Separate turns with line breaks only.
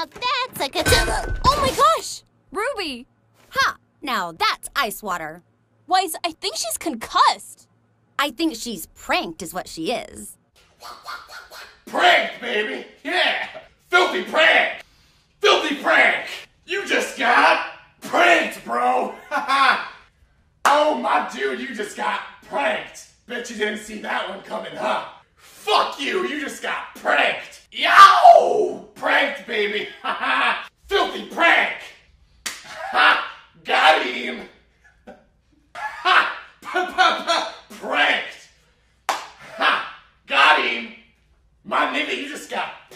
Now that's a good. Oh my gosh!
Ruby!
Ha! Now that's ice water.
Weiss, I think she's concussed.
I think she's pranked, is what she is.
Pranked, baby! Yeah! Filthy prank! Filthy prank! You just got pranked, bro! oh, my dude, you just got pranked! Bet you didn't see that one coming, huh? me. Filthy prank! Ha! Got him! Ha! Pranked! Ha! Got him! My nigga, you just got